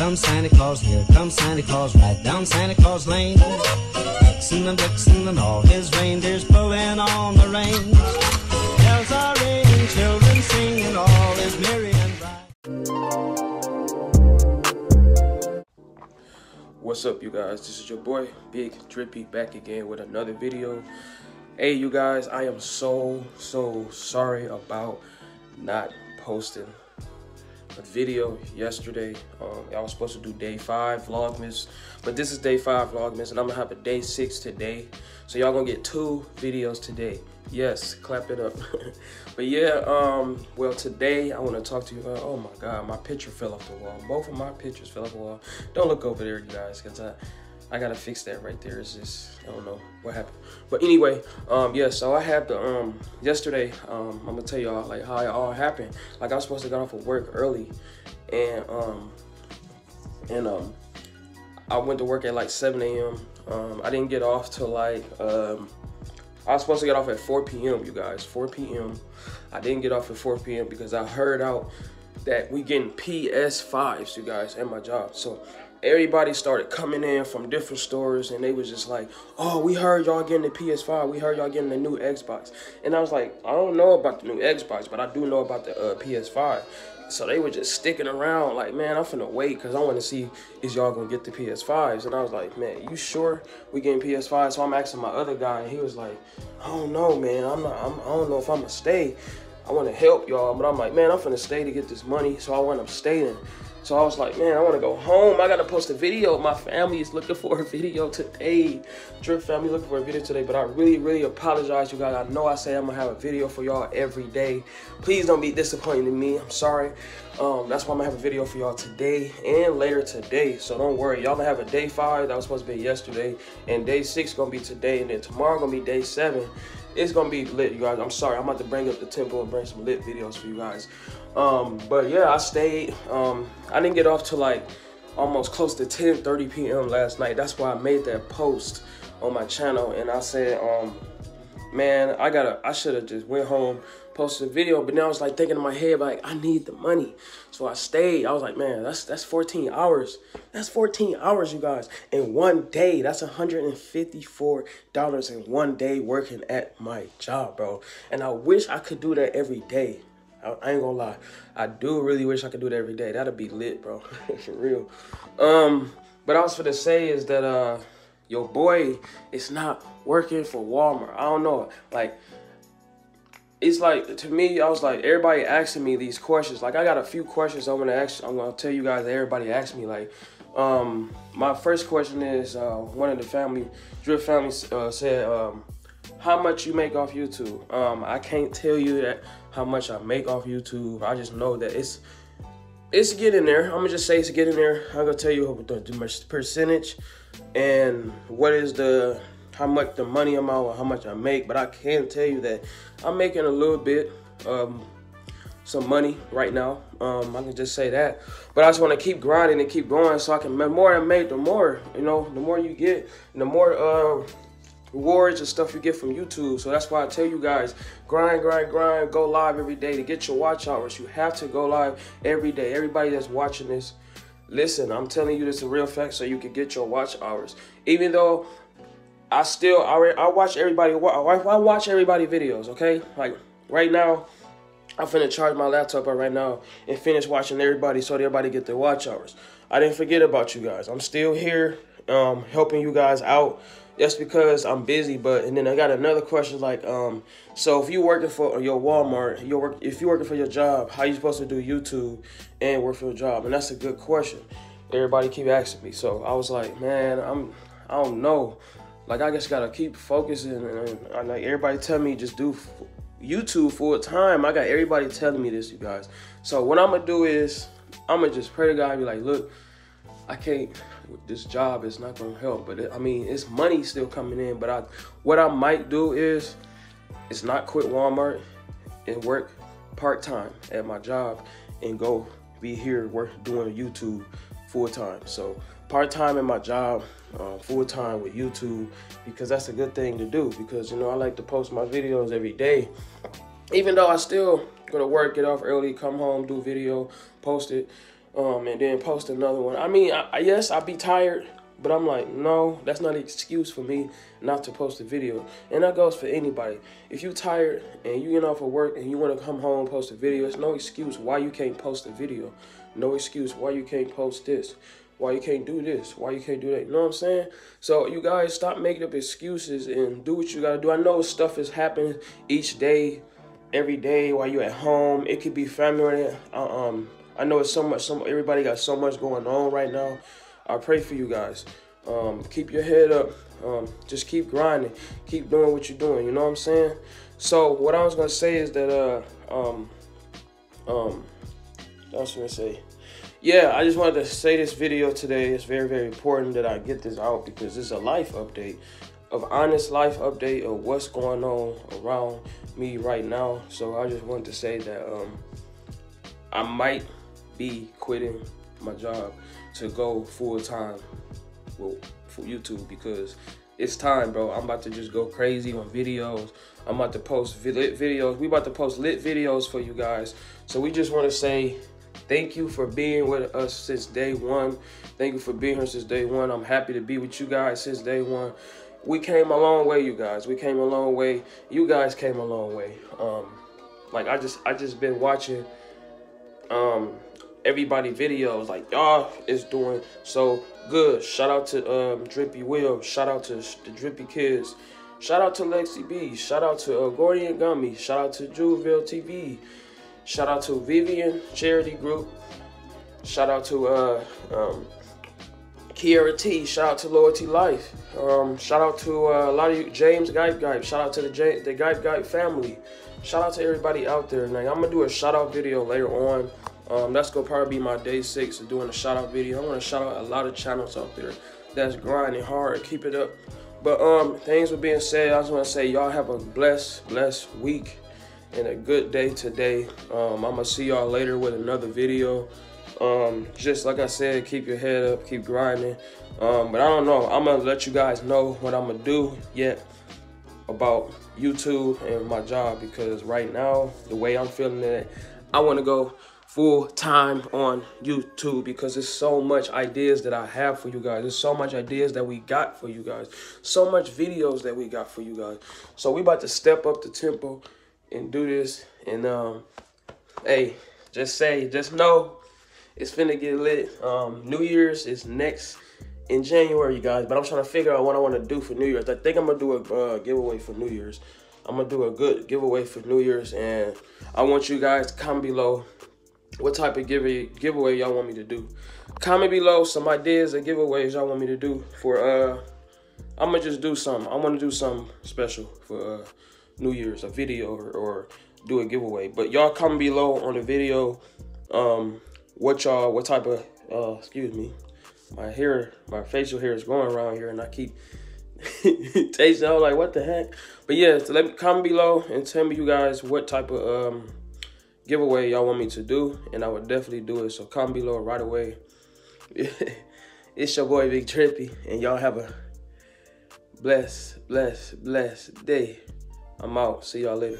comes Santa Claus, here comes Santa Claus, right down Santa Claus Lane. Vixen and Blitzen and all his reindeers pulling on the reins. Bells are ringing, children singing, all is merry and bright. What's up, you guys? This is your boy, Big Drippy, back again with another video. Hey, you guys, I am so, so sorry about not posting a video yesterday. Um, I was supposed to do day five Vlogmas, but this is day five Vlogmas, and I'm gonna have a day six today. So y'all gonna get two videos today. Yes, clap it up. but yeah, um, well today I want to talk to you about. Oh my God, my picture fell off the wall. Both of my pictures fell off the wall. Don't look over there, you guys, cause I. I gotta fix that right there. It's just I don't know what happened. But anyway, um, yeah. So I had the um yesterday. Um, I'm gonna tell y'all like how it all happened. Like I was supposed to get off of work early, and um and um I went to work at like 7 a.m. Um, I didn't get off till like um I was supposed to get off at 4 p.m. You guys, 4 p.m. I didn't get off at 4 p.m. because I heard out that we getting PS5s, you guys, at my job. So everybody started coming in from different stores and they was just like, oh, we heard y'all getting the PS5. We heard y'all getting the new Xbox. And I was like, I don't know about the new Xbox, but I do know about the uh, PS5. So they were just sticking around like, man, I'm finna wait because I want to see is y'all gonna get the PS5s. And I was like, man, you sure we getting PS5? So I'm asking my other guy and he was like, I don't know, man. I'm not, I'm, I don't know if I'm gonna stay. I want to help y'all, but I'm like, man, I'm finna stay to get this money. So I want to stay so I was like, man, I want to go home. I got to post a video. My family is looking for a video today. Drip family looking for a video today. But I really, really apologize, you guys. I know I say I'm to have a video for y'all every day. Please don't be disappointed in me. I'm sorry. Um, that's why I'm to have a video for y'all today and later today. So don't worry. Y'all to have a day five. That was supposed to be yesterday. And day six to be today. And then tomorrow to be day seven it's gonna be lit, you guys. I'm sorry, I'm about to bring up the tempo and bring some lit videos for you guys. Um, but yeah, I stayed. Um, I didn't get off till like almost close to 10 30 p.m. last night. That's why I made that post on my channel and I said, um, man, I gotta, I should have just went home, posted a video, but now I was like thinking in my head, like, I need the money. So I stayed. I was like, man, that's that's 14 hours. That's 14 hours, you guys. In one day, that's $154 in one day working at my job, bro. And I wish I could do that every day. I, I, ain't gonna lie. I do really wish I could do it every day. That'd be lit, bro. For real. Um, but I was for to say is that uh your boy is not working for Walmart. I don't know. Like it's like to me, I was like everybody asking me these questions. Like I got a few questions I want to ask. I'm gonna tell you guys. Everybody asked me like, um, my first question is uh, one of the family, Drip family uh, said, um, how much you make off YouTube? Um, I can't tell you that how much I make off YouTube. I just know that it's it's getting there. I'm gonna just say it's getting there. I'm gonna tell you the, the percentage and what is the how much the money amount or how much I make. But I can tell you that I'm making a little bit um, some money right now. Um, I can just say that. But I just want to keep grinding and keep going so I can. The more I make, the more you know. The more you get, the more. Uh, rewards and stuff you get from YouTube. So that's why I tell you guys, grind, grind, grind, go live every day to get your watch hours. You have to go live every day. Everybody that's watching this, listen, I'm telling you this is a real fact so you can get your watch hours. Even though I still, I, I watch everybody, I watch everybody videos, okay? Like right now, I'm finna charge my laptop up right now and finish watching everybody so everybody get their watch hours. I didn't forget about you guys. I'm still here um, helping you guys out that's because I'm busy. But and then I got another question like, um, so if you're working for your Walmart, you work if you're working for your job, how you supposed to do YouTube and work for your job? And that's a good question. Everybody keep asking me, so I was like, man, I'm I don't know. Like I just gotta keep focusing, and, and like everybody tell me just do YouTube full time. I got everybody telling me this, you guys. So what I'm gonna do is I'm gonna just pray to God and be like, look, I can't this job is not gonna help. But it, I mean, it's money still coming in. But I, what I might do is, is not quit Walmart and work part time at my job and go be here work doing YouTube full time. So part time in my job, uh, full time with YouTube because that's a good thing to do. Because you know I like to post my videos every day, even though I still go to work, get off early, come home, do video, post it um, and then post another one. I mean, I, yes, I'd be tired, but I'm like, no, that's not an excuse for me not to post a video. And that goes for anybody. If you're tired and you get off of work and you want to come home and post a video, it's no excuse why you can't post a video. No excuse why you can't post this. Why you can't do this? Why you can't do that? You know what I'm saying? So you guys stop making up excuses and do what you gotta do. I know stuff is happening each day, every day while you're at home. It could be family. Uh, um, I know it's so much. Some everybody got so much going on right now. I pray for you guys. Um, keep your head up. Um, just keep grinding. Keep doing what you're doing. You know what I'm saying? So what I was gonna say is that uh um um I was gonna say yeah, I just wanted to say this video today. It's very, very important that I get this out because it's a life update, of honest life update of what's going on around me right now. So I just wanted to say that um, I might be quitting my job to go full time well, for YouTube because it's time, bro. I'm about to just go crazy on videos. I'm about to post lit videos. We about to post lit videos for you guys. So we just want to say Thank you for being with us since day one. Thank you for being here since day one. I'm happy to be with you guys since day one. We came a long way, you guys. We came a long way. You guys came a long way. Um, like I just, I just been watching um everybody videos like y'all is doing so good. Shout out to um Drippy Will. Shout out to the Drippy Kids. Shout out to Lexi B. Shout out to uh, Gordian Gummy. Shout out to Juville TV. Shout out to Vivian Charity Group. Shout out to uh, um, Kiara T. Shout out to Loyalty Life. Um, shout out to uh, a lot of you, James Gipe Gipe. Shout out to the J the Gipe Gipe family. Shout out to everybody out there. Now, I'm gonna do a shout out video later on. Um, that's gonna probably be my day six of doing a shout out video. I'm gonna shout out a lot of channels out there that's grinding hard. Keep it up. But um, things with being said, I just want to say y'all have a blessed, blessed week and a good day today. Um, I'm gonna see y'all later with another video. Um, just like I said, keep your head up, keep grinding. Um, but I don't know. I'm gonna let you guys know what I'm gonna do yet about YouTube and my job because right now, the way I'm feeling it, I want to go full time on YouTube because there's so much ideas that I have for you guys. There's so much ideas that we got for you guys. So much videos that we got for you guys. So we about to step up the tempo and do this. And um, hey, just say, just know it's finna get lit. Um, New Year's is next in January, you guys. But I'm trying to figure out what I want to do for New Year's. I think I'm gonna do a uh, giveaway for New Year's. I'm gonna do a good giveaway for New Year's, and I want you guys to comment below what type of giveaway giveaway y'all want me to do. Comment below some ideas of giveaways y'all want me to do for. uh I'm gonna just do something. I want to do something special for. uh New Year's, a video or, or do a giveaway. But y'all comment below on the video um, what y'all, what type of, uh, excuse me, my hair, my facial hair is growing around here and I keep tasting. Was like, what the heck? But yeah, so let me comment below and tell me you guys what type of um, giveaway y'all want me to do, and I would definitely do it. So comment below right away. it's your boy Big Drippy, and y'all have a blessed, blessed, blessed day. I'm out. See y'all later.